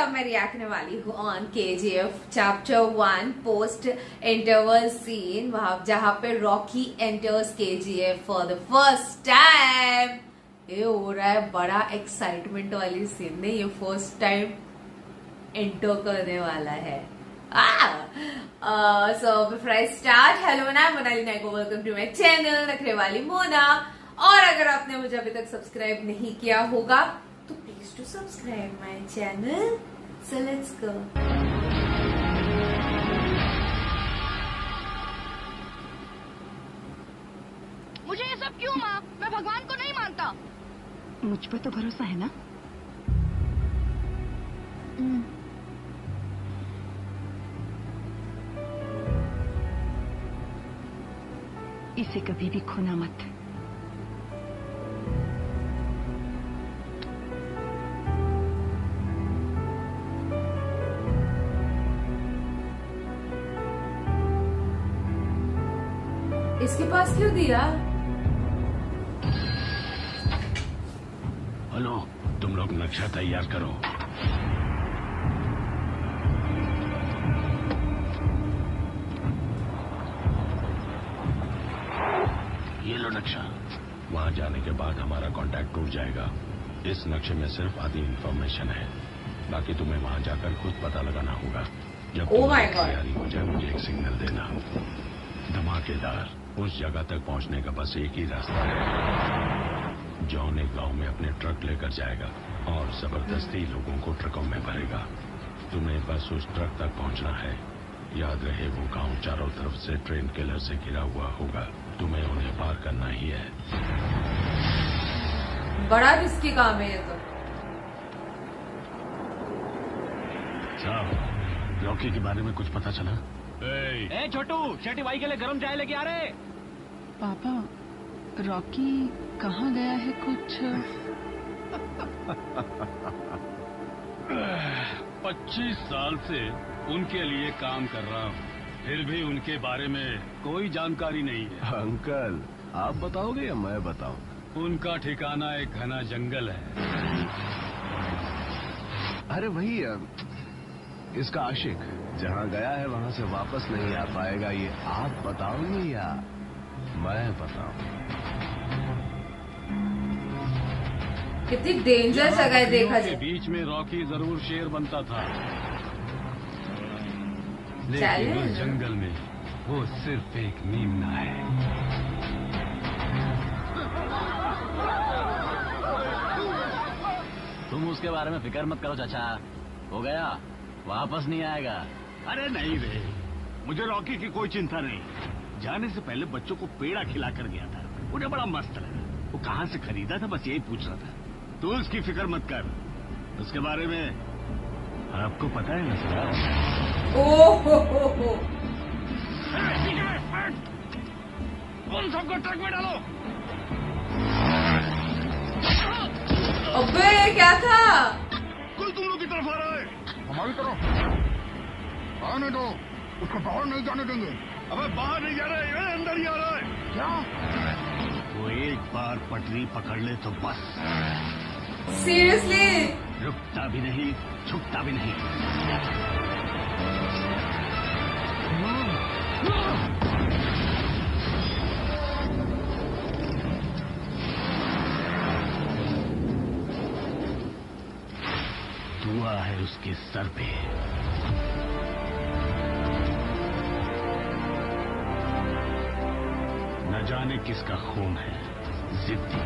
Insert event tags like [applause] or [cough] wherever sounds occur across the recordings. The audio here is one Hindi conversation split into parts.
सब मैं रिएक्टने वाली हूँ on K G F chapter one post interval scene वहाँ जहाँ पे Rocky enters K G F for the first time ये हो रहा है बड़ा एक्साइटमेंट वाली सीन नहीं, ये फ़र्स्ट टाइम एंटर करने वाला है। So before I start hello ना, Monali Naiko welcome to my channel रखने वाली मोना। और अगर आपने मुझे अभी तक सब्सक्राइब नहीं किया होगा तो please to subscribe my channel so let's go मुझे ये सब क्यों माँ मैं भगवान को नहीं मानता। मुझ पर तो भरोसा है ना? इसे कभी भी खोना मत। क्यों दिया? हेलो तुम लोग नक्शा तैयार करो। ये लो नक्शा। वहाँ जाने के बाद हमारा कांटेक्ट टूट जाएगा। इस नक्शे में सिर्फ़ आधी इंफॉर्मेशन है। बाकी तुम्हें वहाँ जाकर खुद पता लगाना होगा। जब Oh. तैयारी हो जाए मुझे एक सिग्नल देना। धमाकेदार। उस जगह तक पहुँचने का बस एक ही रास्ता है। जॉन एक गाँव में अपने ट्रक लेकर जाएगा और ज़बरदस्ती लोगों को ट्रकों में भरेगा। तुम्हें बस उस ट्रक तक पहुँचना है। याद रहे वो गाँव चारों तरफ़ से ट्रेन किलर से घिरा हुआ होगा। तुम्हें उन्हें पार करना ही है। बड़ा रिस्की काम है ये तो। साहब रॉकी के बारे में कुछ पता चला? ए छोटू शेटी भाई के लिए गरम चाय लेके आ रहे। पापा रॉकी कहाँ गया है कुछ? [laughs] पच्चीस साल से उनके लिए काम कर रहा हूँ। फिर भी उनके बारे में कोई जानकारी नहीं है। अंकल आप बताओगे या मैं बताऊँ? उनका ठिकाना एक घना जंगल है। अरे वही इसका आशिक। जहाँ गया है वहाँ से वापस नहीं आ पाएगा। ये आप बताओगे या मैं बताऊँ? कितनी डेंजर जगह है देखा जाए। बीच में रॉकी ज़रूर शेर बनता था। लेकिन। इस जंगल में वो सिर्फ़ एक मीमना है। तुम उसके बारे में फ़िक्र मत करो चाचा। हो गया। वापस नहीं आएगा। अरे नहीं रे मुझे रॉकी की कोई चिंता नहीं। जाने से पहले बच्चों को पेड़ा खिला कर गया था। उन्हें बड़ा मस्त लगा। वो कहाँ से खरीदा था बस यही पूछ रहा था। तू उसकी फ़िक्र मत कर। उसके बारे में आपको पता है ना सर ओ हो हो हो उन सबको ट्रक में डालो। अबे क्या था? कुल तुम लोग की तरफ़ आ रहा है। हमारी तरफ़। आने दो उसको बाहर नहीं जाने देंगे। अबे बाहर नहीं जा रहा है ये अंदर ही आ रहा है। क्या? वो एक बार पटरी पकड़ ले तो बस। सीरियसली रुकता भी नहीं झुकता भी नहीं। दुआ है उसके सर पे। जाने किसका खून है? जिद्दी।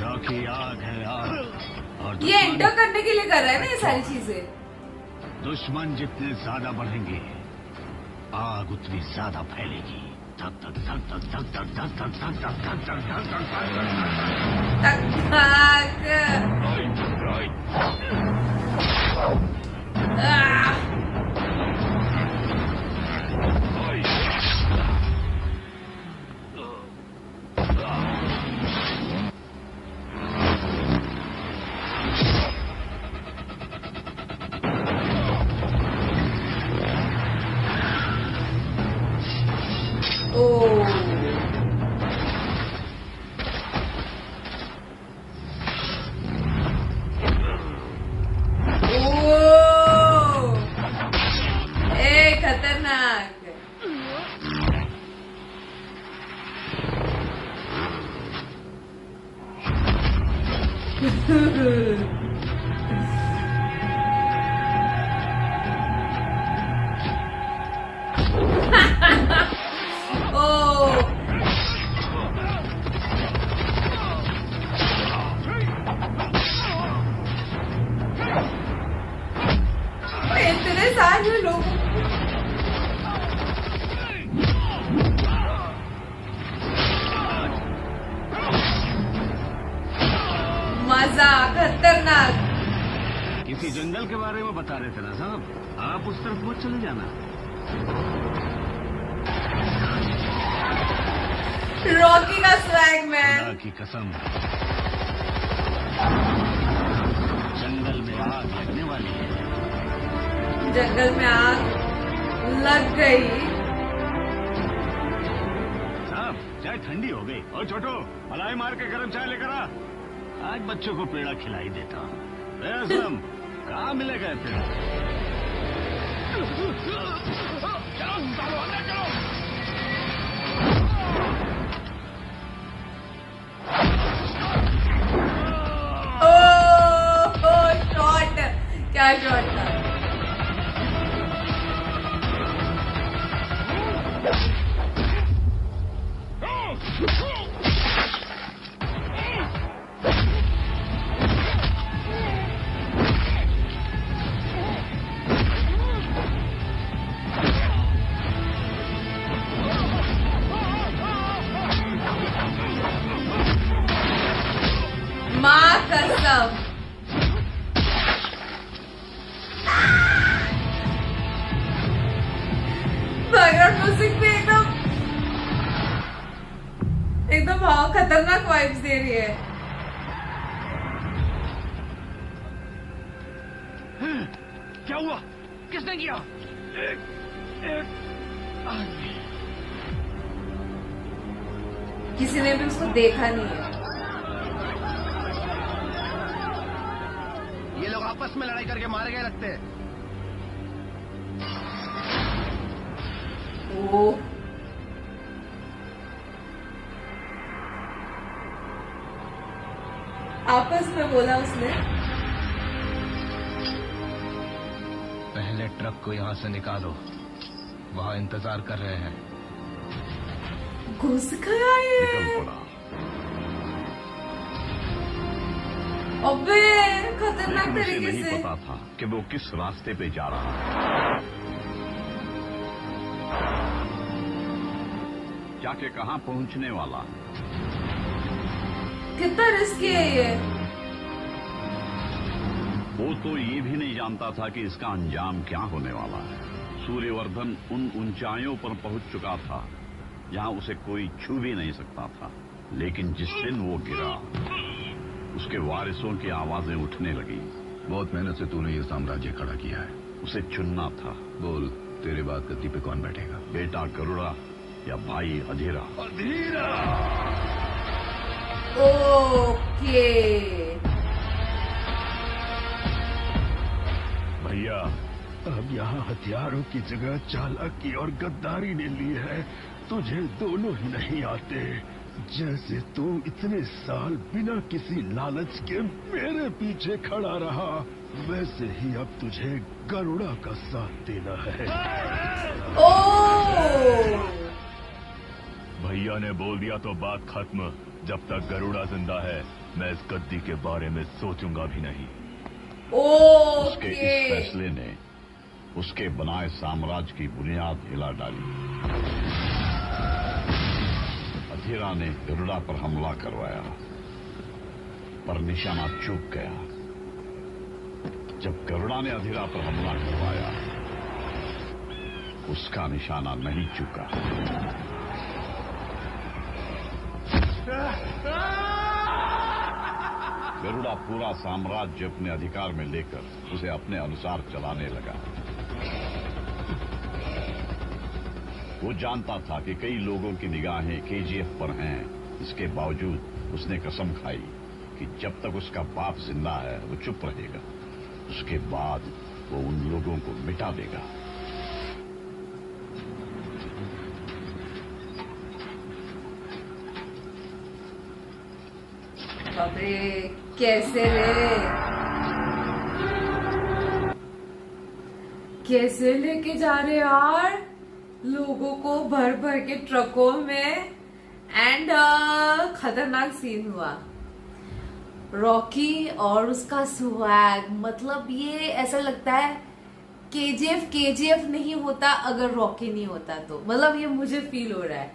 जाके आग है आग। और ये एंटर करने के लिए कर रहा है ना ये सारी चीज़ें? दुश्मन जितने ज़्यादा बढ़ेंगे आग उतनी ज़्यादा फैलेगी। 当当 Oh. मज़ा खतरनाक। किसी जंगल के बारे में बता रहे थे ना साहब। आप उस तरफ़ मत चले जाना। रॉकी का स्वैग मैन की कसम। जंगल में आग लगने वाली है। जंगल में आग लग गई। साहब चाय ठंडी हो गई। और छोटो मलाई मार के गर्म चाय लेकर आ। आज बच्चों को पेड़ा खिलाई देता हूँ। असलम कहाँ मिलेगा पेड़ा चलो ओ शॉट क्या शॉट क्या हुआ? किसने किया? एक, एक, किसी ने भी उसको देखा नहीं है। ये लोग आपस में लड़ाई करके मारे गए लगते हैं। ओ आपस में बोला उसने ट्रक को यहाँ से निकालो। वहाँ इंतज़ार कर रहे हैं। घुस गया ये निकल पड़ा। अबे खतरनाक तरीके नहीं पता था कि वो किस रास्ते पे जा रहा है। जाके कहाँ पहुँचने वाला? कितना रिस्की है ये। वो तो ये भी नहीं जानता था कि इसका अंजाम क्या होने वाला है। सूर्यवर्धन उन ऊंचाइयों पर पहुँच चुका था जहाँ उसे कोई छू भी नहीं सकता था। लेकिन जिस दिन वो गिरा उसके वारिसों की आवाज़ें उठने लगी। बहुत मेहनत से तूने ये साम्राज्य खड़ा किया है। उसे चुनना था। बोल तेरे बाद गद्दी पे कौन बैठेगा? बेटा गरुड़ा या भाई अधेरा? अधेरा! ओके। भैया अब यहाँ हथियारों की जगह चालाकी और गद्दारी ने ली है। तुझे दोनों ही नहीं आते। जैसे तू इतने साल बिना किसी लालच के मेरे पीछे खड़ा रहा वैसे ही अब तुझे गरुड़ा का साथ देना है। ओ! भैया ने बोल दिया तो बात खत्म। जब तक गरुड़ा ज़िंदा है मैं इस गद्दी के बारे में सोचूँगा भी नहीं। उसके इस फैसले ने उसके बनाए साम्राज्य की बुनियाद हिला डाली। अधीरा ने गरुड़ा पर हमला करवाया पर निशाना चूक गया। जब गरुड़ा ने अधीरा पर हमला करवाया उसका निशाना नहीं चूका। गरुड़ा पूरा साम्राज्य अपने अधिकार में लेकर उसे अपने अनुसार चलाने लगा। वो जानता था कि कई लोगों की निगाहें केजीएफ पर हैं। इसके बावजूद उसने कसम खाई कि जब तक उसका बाप ज़िंदा है, वो चुप रहेगा। उसके बाद वो उन लोगों को मिटा देगा। अबे कैसे रे? कैसे लेके जा रहे यार? लोगों को भर भर के ट्रकों में। एंड खतरनाक सीन हुआ। रॉकी और उसका स्वैग मतलब ये ऐसा लगता है केजीएफ केजीएफ नहीं होता अगर रॉकी नहीं होता तो। मतलब ये मुझे फील हो रहा है।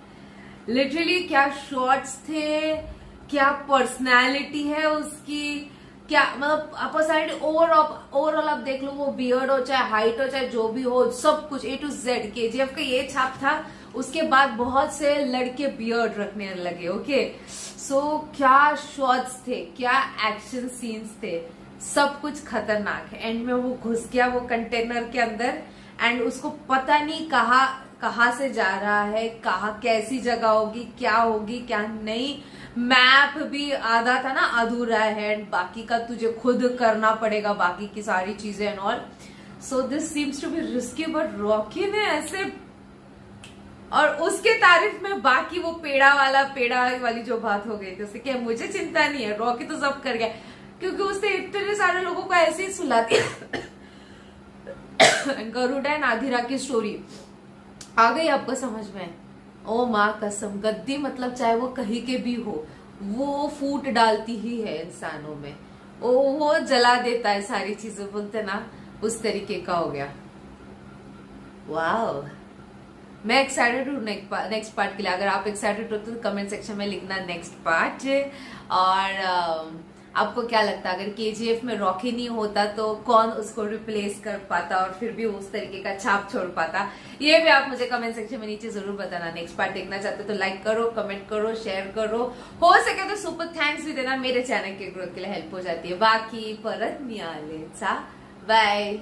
लिटरली क्या शॉर्ट्स थे? क्या पर्सनैलिटी है उसकी? क्या मतलब पर्सनैलिटी ओवरऑल ओवरऑल आप देख लो वो बियर्ड हो चाहे हाइट हो चाहे जो भी हो सब कुछ ए टू जेड केजीएफ का ये छाप था। उसके बाद बहुत से लड़के बियर्ड रखने लगे ओके सो so, क्या शॉट्स थे क्या एक्शन सीन्स थे? सब कुछ खतरनाक है। एंड में वो घुस गया वो कंटेनर के अंदर एंड उसको पता नहीं कहा कहा से जा रहा है, कहा, कैसी जगह होगी, क्या होगी, क्या नहीं, मैप भी आधा था ना अधूरा है एंड बाकी का तुझे खुद करना पड़ेगा, बाकी की सारी चीज़ें and all so this seems to be risky but Rocky ने ऐसे और उसके तारीफ़ में बाकी वो पेड़ा वाला, पेड़ा वाली जो बात हो गई थी, उससे क्या मुझे चिंता नहीं है रॉकी तो सब कर गया। क्योंकि उसने इतने सारे लोगों को ऐसे ही सुला दिया [coughs] गरुड़ा एंड आधिरा की स्टोरी आ गई आपको समझ में? ओ माँ कसम, गद्दी मतलब चाहे वो कहीं के भी हो, वो फूट डालती ही है इंसानों में। ओ, वो जला देता है सारी चीज़ें, बोलते ना, उस तरीके का हो गया। वाह मैं एक्साइटेड हूँ नेक्स्ट पार्ट के लिए। अगर आप एक्साइटेड हो तो कमेंट सेक्शन में लिखना नेक्स्ट पार्ट और आपको क्या लगता है? अगर केजीएफ में रॉकी नहीं होता तो कौन उसको रिप्लेस कर पाता और फिर भी उस तरीके का छाप छोड़ पाता? ये भी आप मुझे कमेंट सेक्शन में नीचे ज़रूर बताना। नेक्स्ट पार्ट देखना चाहते हो तो लाइक करो कमेंट करो शेयर करो। हो सके तो सुपर थैंक्स भी देना। मेरे चैनल के ग्रोथ के लिए हेल्प हो जाती है। बाकी परत मियाले बाय